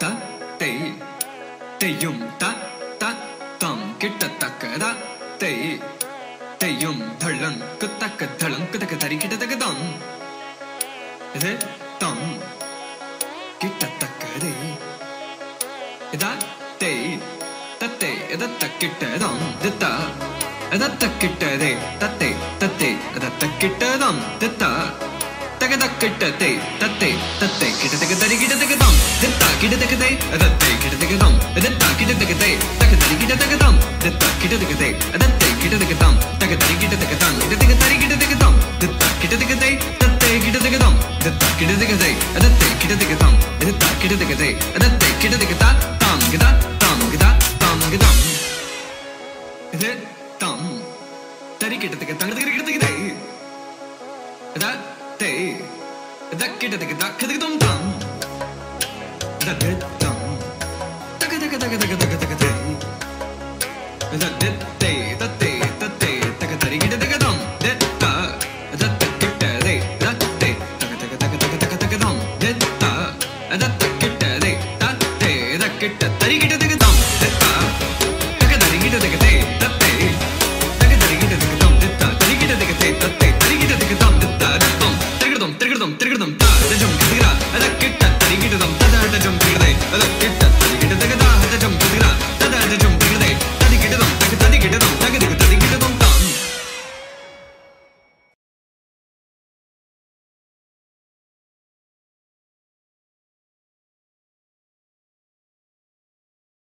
த தை தெய்யும் த த தம் கிட்டத்தக்க த தை தெய்யும் தள்ளங்கு தக்க தளங்கு தக்க தரி கிட்டத்தக்க தம் இது தம் கிட்டத்தக்கதை. இதா தை தத்தை இதத்த கிட்டதம் தித்தா இதத்த கிட்டதே தத்தை தத்தை அதத்த கிட்டதம் தித்தா Is it dumb? Daddy, get it, get it, get it, get it, get it. Is that? தே தக்கிட்டதுக்கு தக்கதுக்கு தும் தம் தத்தம் தக தக தக தக தக தக தே தத்தே தத்தே தத்தே தக தரிகிட்ட தக தம் தத்த தத்த கிட்ட தே தத்தே தக தக தக தக தக தக தம் தத்த தத்த கிட்ட தே தத்தே தக்கிட்ட தரிகிட்ட தக പെരുകിടും അതൊക്കെ